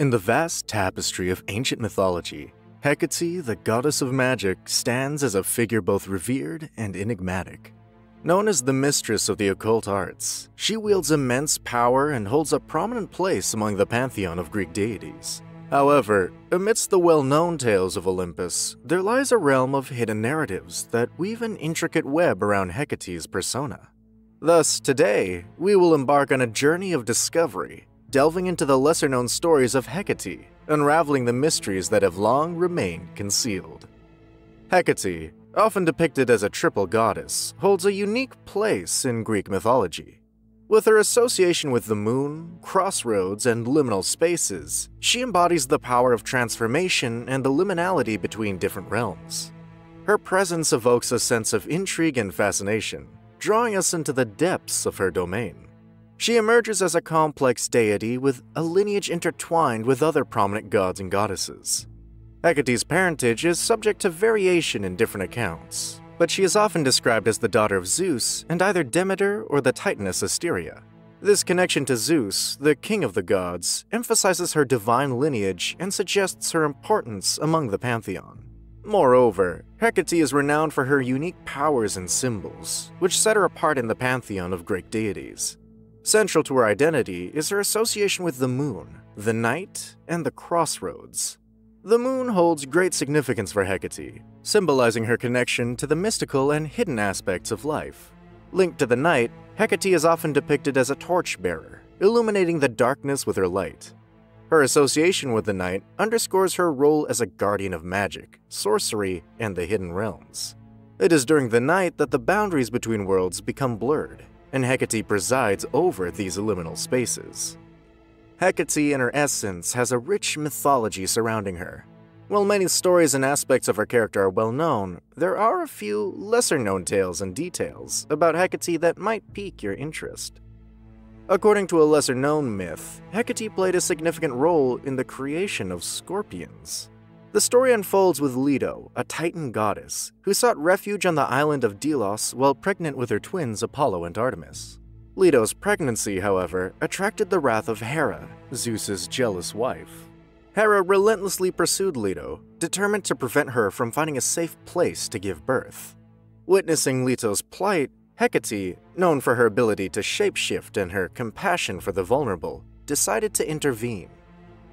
In the vast tapestry of ancient mythology, Hecate, the goddess of magic, stands as a figure both revered and enigmatic. Known as the mistress of the occult arts, she wields immense power and holds a prominent place among the pantheon of Greek deities. However, amidst the well known tales of Olympus, there lies a realm of hidden narratives that weave an intricate web around Hecate's persona. Thus, today, we will embark on a journey of discovery delving into the lesser known stories of Hecate, unraveling the mysteries that have long remained concealed. Hecate, often depicted as a triple goddess, holds a unique place in Greek mythology. With her association with the moon, crossroads, and liminal spaces, she embodies the power of transformation and the liminality between different realms. Her presence evokes a sense of intrigue and fascination, drawing us into the depths of her domain. She emerges as a complex deity with a lineage intertwined with other prominent gods and goddesses. Hecate's parentage is subject to variation in different accounts, but she is often described as the daughter of Zeus and either Demeter or the Titaness Asteria. This connection to Zeus, the king of the gods, emphasizes her divine lineage and suggests her importance among the pantheon. Moreover, Hecate is renowned for her unique powers and symbols, which set her apart in the pantheon of Greek deities. Central to her identity is her association with the moon, the night, and the crossroads. The moon holds great significance for Hecate, symbolizing her connection to the mystical and hidden aspects of life. Linked to the night, Hecate is often depicted as a torchbearer, illuminating the darkness with her light. Her association with the night underscores her role as a guardian of magic, sorcery, and the hidden realms. It is during the night that the boundaries between worlds become blurred, and Hecate presides over these liminal spaces. Hecate, in her essence, has a rich mythology surrounding her. While many stories and aspects of her character are well known, there are a few lesser known tales and details about Hecate that might pique your interest. According to a lesser known myth, Hecate played a significant role in the creation of scorpions. The story unfolds with Leto, a Titan goddess, who sought refuge on the island of Delos while pregnant with her twins Apollo and Artemis. Leto's pregnancy, however, attracted the wrath of Hera, Zeus's jealous wife. Hera relentlessly pursued Leto, determined to prevent her from finding a safe place to give birth. Witnessing Leto's plight, Hecate, known for her ability to shapeshift and her compassion for the vulnerable, decided to intervene.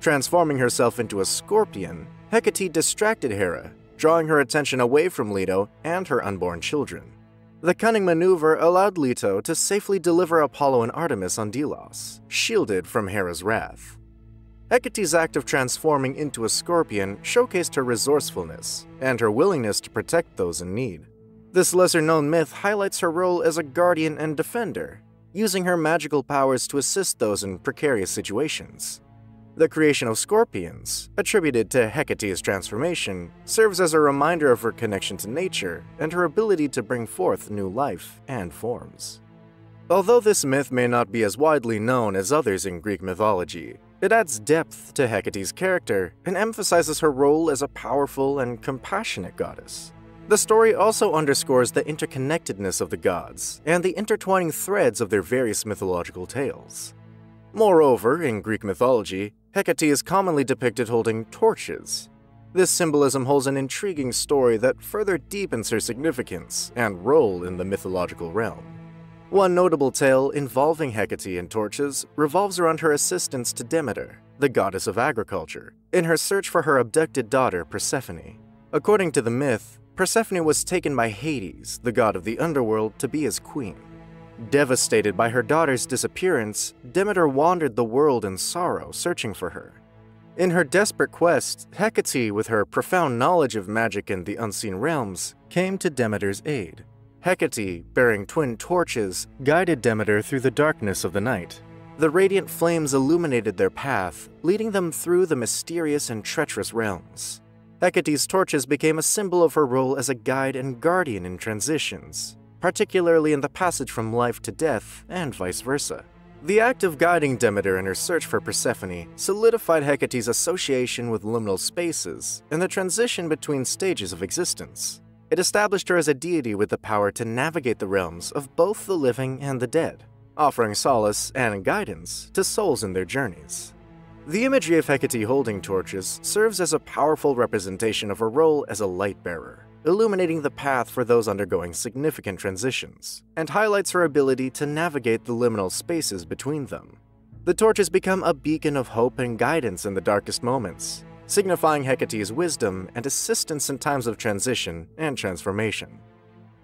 Transforming herself into a scorpion, Hecate distracted Hera, drawing her attention away from Leto and her unborn children. The cunning maneuver allowed Leto to safely deliver Apollo and Artemis on Delos, shielded from Hera's wrath. Hecate's act of transforming into a scorpion showcased her resourcefulness and her willingness to protect those in need. This lesser known myth highlights her role as a guardian and defender, using her magical powers to assist those in precarious situations. The creation of scorpions, attributed to Hecate's transformation, serves as a reminder of her connection to nature and her ability to bring forth new life and forms. Although this myth may not be as widely known as others in Greek mythology, it adds depth to Hecate's character and emphasizes her role as a powerful and compassionate goddess. The story also underscores the interconnectedness of the gods and the intertwining threads of their various mythological tales. Moreover, in Greek mythology, Hecate is commonly depicted holding torches. This symbolism holds an intriguing story that further deepens her significance and role in the mythological realm. One notable tale involving Hecate and torches revolves around her assistance to Demeter, the goddess of agriculture, in her search for her abducted daughter Persephone. According to the myth, Persephone was taken by Hades, the god of the underworld, to be his queen. Devastated by her daughter's disappearance, Demeter wandered the world in sorrow, searching for her. In her desperate quest, Hecate, with her profound knowledge of magic and the unseen realms, came to Demeter's aid. Hecate, bearing twin torches, guided Demeter through the darkness of the night. The radiant flames illuminated their path, leading them through the mysterious and treacherous realms. Hecate's torches became a symbol of her role as a guide and guardian in transitions, particularly in the passage from life to death and vice versa. The act of guiding Demeter in her search for Persephone solidified Hecate's association with liminal spaces and the transition between stages of existence. It established her as a deity with the power to navigate the realms of both the living and the dead, offering solace and guidance to souls in their journeys. The imagery of Hecate holding torches serves as a powerful representation of her role as a light bearer, illuminating the path for those undergoing significant transitions, and highlights her ability to navigate the liminal spaces between them. The torch has become a beacon of hope and guidance in the darkest moments, signifying Hecate's wisdom and assistance in times of transition and transformation.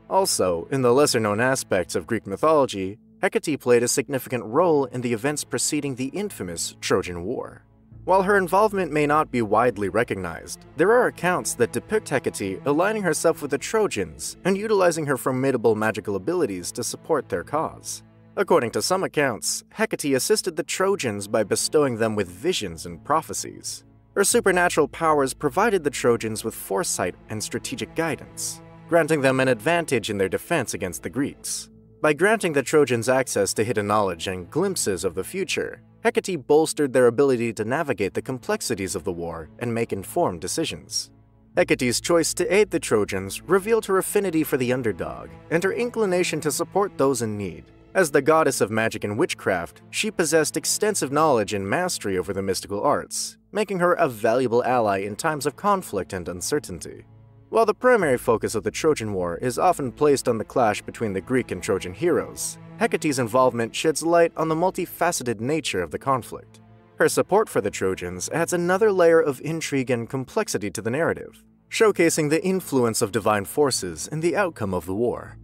Also, in the lesser known aspects of Greek mythology, Hecate played a significant role in the events preceding the infamous Trojan War. While her involvement may not be widely recognized, there are accounts that depict Hecate aligning herself with the Trojans and utilizing her formidable magical abilities to support their cause. According to some accounts, Hecate assisted the Trojans by bestowing them with visions and prophecies. Her supernatural powers provided the Trojans with foresight and strategic guidance, granting them an advantage in their defense against the Greeks. By granting the Trojans access to hidden knowledge and glimpses of the future, Hecate bolstered their ability to navigate the complexities of the war and make informed decisions. Hecate's choice to aid the Trojans revealed her affinity for the underdog and her inclination to support those in need. As the goddess of magic and witchcraft, she possessed extensive knowledge and mastery over the mystical arts, making her a valuable ally in times of conflict and uncertainty. While the primary focus of the Trojan War is often placed on the clash between the Greek and Trojan heroes, Hecate's involvement sheds light on the multifaceted nature of the conflict. Her support for the Trojans adds another layer of intrigue and complexity to the narrative, showcasing the influence of divine forces in the outcome of the war.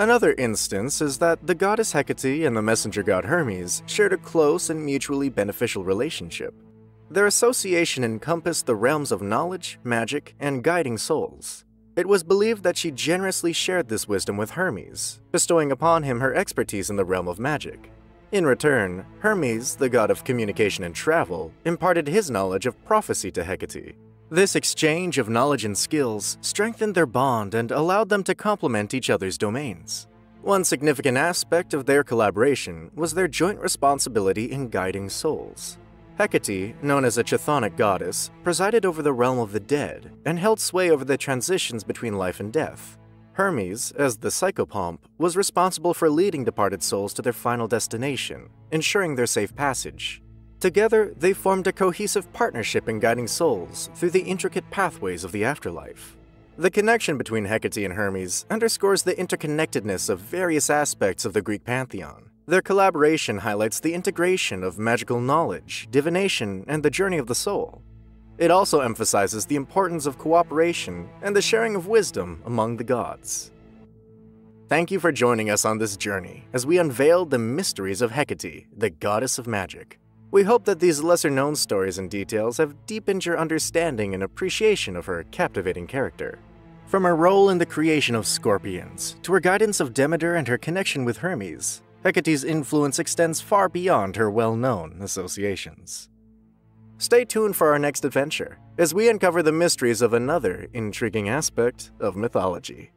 Another instance is that the goddess Hecate and the messenger god Hermes shared a close and mutually beneficial relationship. Their association encompassed the realms of knowledge, magic, and guiding souls. It was believed that she generously shared this wisdom with Hermes, bestowing upon him her expertise in the realm of magic. In return, Hermes, the god of communication and travel, imparted his knowledge of prophecy to Hecate. This exchange of knowledge and skills strengthened their bond and allowed them to complement each other's domains. One significant aspect of their collaboration was their joint responsibility in guiding souls. Hecate, known as a chthonic goddess, presided over the realm of the dead and held sway over the transitions between life and death. Hermes, as the psychopomp, was responsible for leading departed souls to their final destination, ensuring their safe passage. Together, they formed a cohesive partnership in guiding souls through the intricate pathways of the afterlife. The connection between Hecate and Hermes underscores the interconnectedness of various aspects of the Greek pantheon. Their collaboration highlights the integration of magical knowledge, divination, and the journey of the soul. It also emphasizes the importance of cooperation and the sharing of wisdom among the gods. Thank you for joining us on this journey as we unveiled the mysteries of Hecate, the goddess of magic. We hope that these lesser known stories and details have deepened your understanding and appreciation of her captivating character. From her role in the creation of scorpions to her guidance of Demeter and her connection with Hermes, Hecate's influence extends far beyond her well known associations. Stay tuned for our next adventure as we uncover the mysteries of another intriguing aspect of mythology.